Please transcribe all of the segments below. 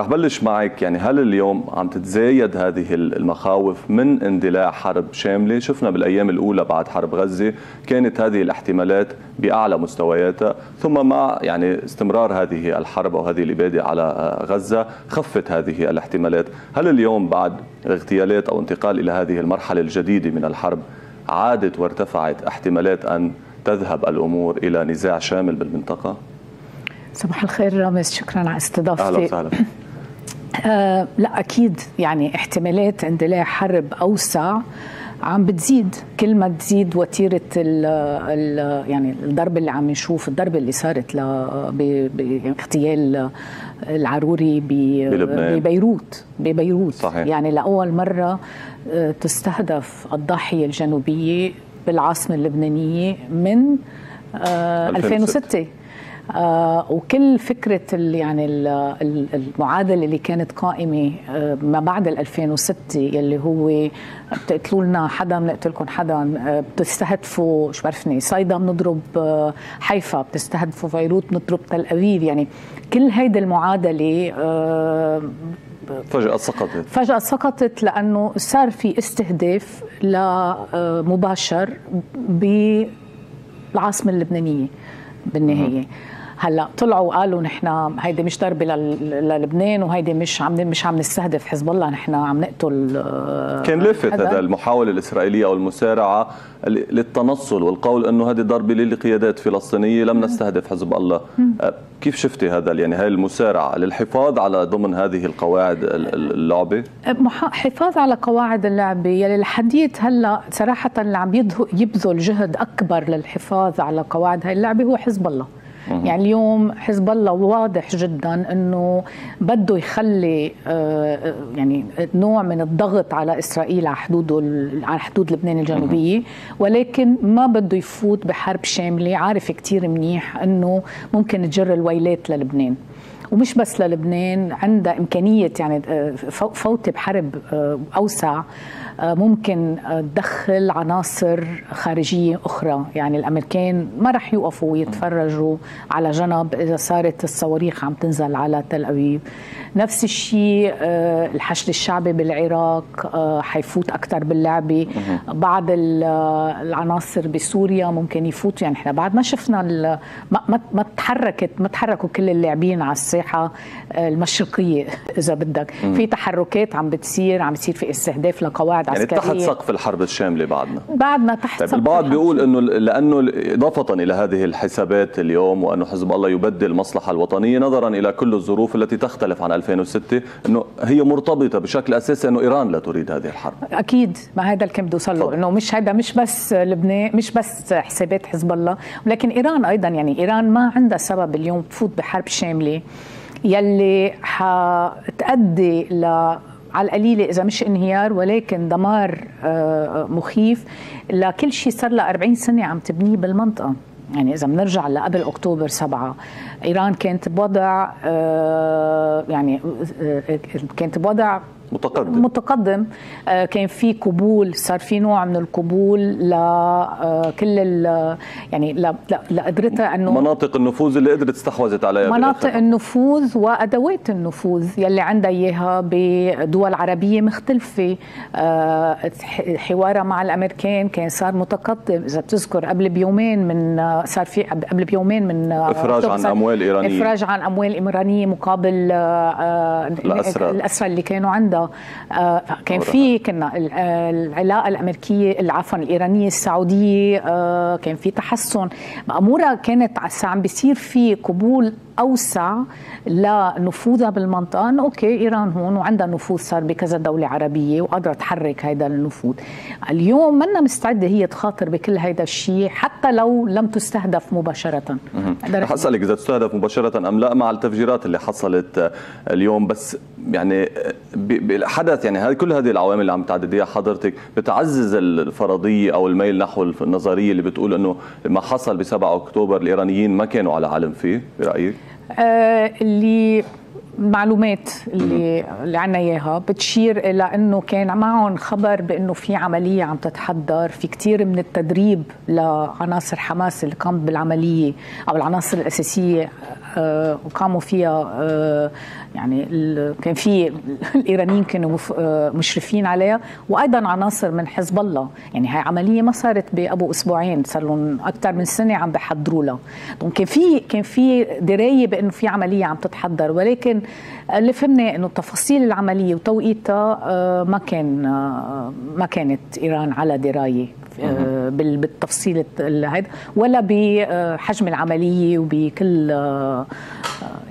رح بلش معك يعني هل اليوم عم تتزايد هذه المخاوف من اندلاع حرب شاملة؟ شفنا بالأيام الأولى بعد حرب غزة كانت هذه الاحتمالات بأعلى مستوياتها ثم مع يعني استمرار هذه الحرب أو هذه الإبادة على غزة خفت هذه الاحتمالات. هل اليوم بعد اغتيالات أو انتقال إلى هذه المرحلة الجديدة من الحرب عادت وارتفعت احتمالات أن تذهب الأمور إلى نزاع شامل بالمنطقة؟ صباح الخير رامز. شكرا على استضافتي أهلا وسهلا. آه لا أكيد يعني احتمالات اندلاع حرب أوسع عم بتزيد. كل ما تزيد وتيرة ال ال يعني الضرب اللي عم نشوف الضربه اللي صارت باغتيال العروري ببيروت ببيروت. صحيح. يعني لأول مرة تستهدف الضاحية الجنوبية بالعاصمة اللبنانية من 2006 آه وكل فكرة يعني المعادلة اللي كانت قائمة آه ما بعد 2006 يلي هو بتقتلوا لنا حدا بنقتلكم حدا آه بتستهدفوا شو بعرفني صيدا بنضرب حيفا بتستهدفوا بيروت بنضرب تل أبيب. يعني كل هيدي المعادلة آه فجأة سقطت. فجأة سقطت لأنه صار في استهداف مباشر بالعاصمة اللبنانية بالنهاية. هلا طلعوا وقالوا نحن هيدي مش ضربه للبنان وهيدي مش عم مش عم نستهدف حزب الله نحن عم نقتل كان لافت هذا. المحاولة الإسرائيلية أو المسارعة للتنصل والقول إنه هذه ضربه للقيادات فلسطينيه لم نستهدف حزب الله. كيف شفتي هذا؟ يعني هاي المسارعة للحفاظ على ضمن هذه القواعد اللعبة؟ حفاظ على قواعد اللعبة. يلي الحديث هلا صراحة اللي عم يبذل جهد أكبر للحفاظ على قواعد هاي اللعبة هو حزب الله. يعني اليوم حزب الله واضح جدا إنه بده يخلي يعني نوع من الضغط على إسرائيل على حدوده على حدود لبنان الجنوبية. ولكن ما بده يفوت بحرب شاملة. عارف كثير منيح إنه ممكن تجر الويلات للبنان. ومش بس للبنان عندها إمكانية يعني فوت بحرب أوسع ممكن تدخل عناصر خارجية أخرى. يعني الأمريكان ما رح يوقفوا ويتفرجوا على جنب إذا صارت الصواريخ عم تنزل على تل أبيب. نفس الشيء الحشد الشعبي بالعراق حيفوت أكثر باللعبة. بعض العناصر بسوريا ممكن يفوتوا. يعني إحنا بعد ما شفنا ما ما تحركت ما تحركوا كل اللاعبين على الساحة المشرقية إذا بدك. في تحركات عم بتصير عم بتصير في استهداف لقواعد يعني عسكرية. تحت سقف الحرب الشاملة بعدنا. بعدنا تحت طيب سقف البعض بيقول إنه لأنه اضافه إلى هذه الحسابات اليوم وأنه حزب الله يبدل المصلحه الوطنية نظرا إلى كل الظروف التي تختلف عن 2006 إنه هي مرتبطة بشكل أساسي إنه إيران لا تريد هذه الحرب. أكيد ما هذا اللي كان بده يوصل. إنه مش هذا مش بس لبنان مش بس حسابات حزب الله ولكن إيران أيضا يعني إيران ما عندها سبب اليوم تفوت بحرب شاملة. يلي حتأدي ل على القليلة إذا مش انهيار ولكن دمار آه، مخيف. لكل شيء صار له 40 سنة عم تبنيه بالمنطقة. يعني إذا بنرجع لقبل أكتوبر سبعة إيران كانت بوضع آه، يعني آه، كانت بوضع متقدم. متقدم. آه، كان في قبول صار في نوع من القبول لكل ال يعني لقدرتها إنه مناطق النفوذ اللي قدرت استحوذت عليها مناطق النفوذ وأدوات النفوذ يلي عندها إياها بدول عربية مختلفة. حوارها مع الأمريكان كان صار متقدم. إذا بتذكر قبل بيومين من صار في قبل بيومين من إفراج عن أموال اموال ايرانيه إفراج عن أموال إيرانية مقابل آه، آه، الأسرى. الأسرى اللي كانوا عندها. آه، كان في كنا ال- العلاقة الأمريكية عفوا الإيرانية السعودية كان في تحسن. امورها كانت عم بيصير في قبول أوسع لنفوذها بالمنطقة. إنه أوكي إيران هون وعندها نفوذ صار بكذا دولة عربية وقادره تحرك هذا النفوذ. اليوم منا مستعدة هي تخاطر بكل هذا الشيء حتى لو لم تستهدف مباشرة. رح أسألك إذا تستهدف مباشرة أم لا مع التفجيرات اللي حصلت اليوم. بس يعني بالحدث يعني هذه كل هذه العوامل اللي عم تعدديها حضرتك بتعزز الفرضية أو الميل نحو النظرية اللي بتقول إنه ما حصل ب 7 أكتوبر الإيرانيين ما كانوا على علم فيه برأيك؟ آه، اللي المعلومات اللي اللي عنا إياها. بتشير إلى إنه كان معهم خبر بإنه في عملية عم تتحضر. في كثير من التدريب لعناصر حماس اللي قامت بالعملية أو العناصر الأساسية آه، وقاموا فيها آه، يعني كان في الإيرانيين كانوا آه، مشرفين عليها. وأيضا عناصر من حزب الله. يعني هاي عملية ما صارت بأبو أسبوعين صار لهم أكثر من سنة عم بحضروا لها. كان في كان في دراية بإنه في عملية عم تتحضر. ولكن اللي فهمنا إنه تفاصيل العملية وتوقيتها ما كان ما كانت إيران على دراية بالتفصيل هذا ولا بحجم العملية وبكل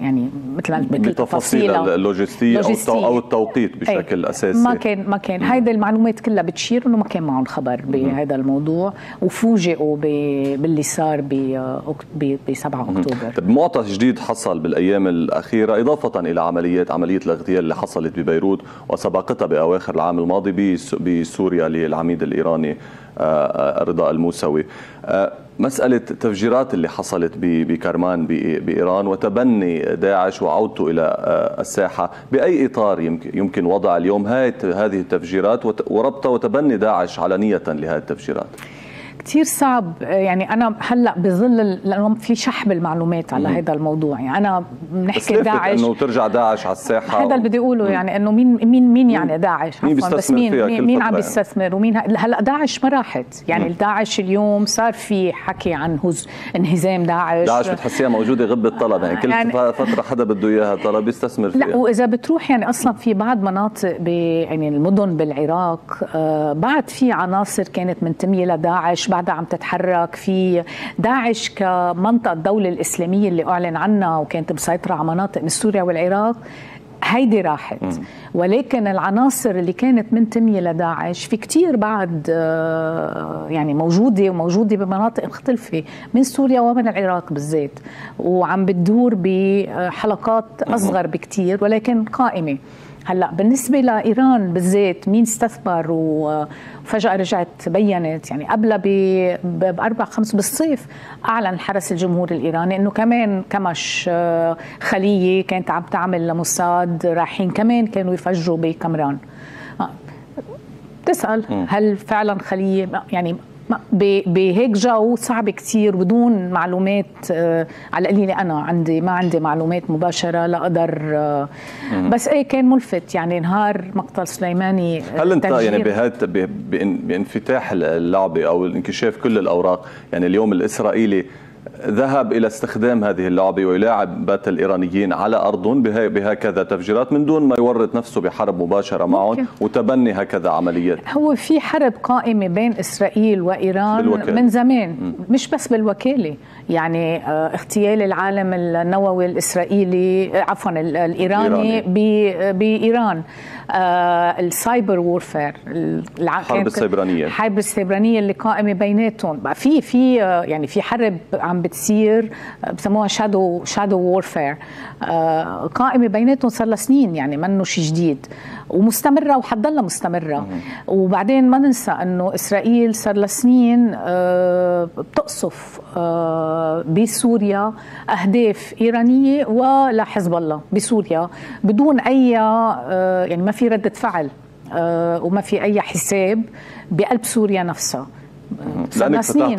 يعني مثل ما بكل بتفاصيل اللوجستيه أو أو التوقيت بشكل أي. أساسي. ما كان ما كان. هيدي المعلومات كلها بتشير إنه ما كان معهم خبر بهذا الموضوع وفوجئوا باللي صار ب 7 أكتوبر. طيب معطى جديد حصل بالأيام الأخيرة إضافة إلى عمليات عملية الاغتيال اللي حصلت ببيروت وسبقتها بأواخر العام الماضي بسوريا للعميد الإيراني آه، آه، رضا الموسوي. مسألة التفجيرات اللي حصلت بكرمان بإيران وتبني داعش وعودته إلى الساحة بأي إطار يمكن وضع اليوم هذه التفجيرات وربطها وتبني داعش علنية لهذه التفجيرات؟ كثير صعب. يعني أنا هلأ بظل لأنه في شحب المعلومات على هذا الموضوع. يعني أنا بنحكي داعش. إنه ترجع داعش على الساحة هذا اللي بدي أقوله يعني إنه مين مين مين يعني داعش؟ مين بيستثمر بس مين فيها مين, مين عم بيستثمر؟ ومين هلا داعش ما راحت. يعني داعش اليوم صار في حكي عن هز انهزام داعش. داعش بتحسيها موجودة غب الطلب يعني كل يعني فترة حدا بده إياها طلب يستثمر فيها. لا وإذا بتروح يعني أصلا في بعض مناطق ب يعني المدن بالعراق آه بعد في عناصر كانت منتمية لداعش بعدها عم تتحرك. في داعش كمنطقة الدولة الإسلامية اللي أعلن عنها وكانت مسيطرة على مناطق من سوريا والعراق هيدي راحت. ولكن العناصر اللي كانت منتمية لداعش في كتير بعد آه، يعني موجودة وموجودة بمناطق مختلفة من سوريا ومن العراق بالذات. وعم بتدور بحلقات أصغر بكتير ولكن قائمة. هلا بالنسبة لإيران بالذات مين استثمر وفجأة رجعت بينت يعني قبلها بأربع خمس بالصيف أعلن الحرس الجمهوري الإيراني إنه كمان كمش آه، خلية كانت عم تعمل لموساد رايحين كمان كانوا يفجروا بكمران آه، تسأل هل فعلا خلية؟ يعني بهيك جو صعب كثير بدون معلومات آه، على قليلة. أنا عندي ما عندي معلومات مباشرة لاقدر آه، بس إيه كان ملفت. يعني نهار مقتل سليماني هل أنت يعني بهذا بإنفتاح اللعبة أو انكشاف كل الأوراق يعني اليوم الإسرائيلي ذهب إلى استخدام هذه اللعبة ويلاعب الإيرانيين على أرضهم بهكذا تفجيرات من دون ما يورط نفسه بحرب مباشرة معهم وتبني هكذا عمليات. هو في حرب قائمة بين إسرائيل وإيران بالوكالة. من زمان م. مش بس بالوكالة. يعني آه، اغتيال العالم النووي الإسرائيلي آه، عفوا الإيراني بإيران. آه ال cyber warfare الحرب السيبرانية. الحرب السيبرانية اللي قائمة بيناتهم. بقى في في آه، يعني في حرب عم بتصير آه، بسموها shadow shadow warfare قائمة بيناتهم صار لها سنين يعني منه شيء جديد ومستمرة وحتضلها مستمرة. وبعدين ما ننسى إنه إسرائيل صار لها سنين آه، بتقصف بسوريا أهداف إيرانية ولحزب الله بسوريا بدون أي يعني ما في ردة فعل آه، وما في أي حساب بقلب سوريا نفسها. صار سنين.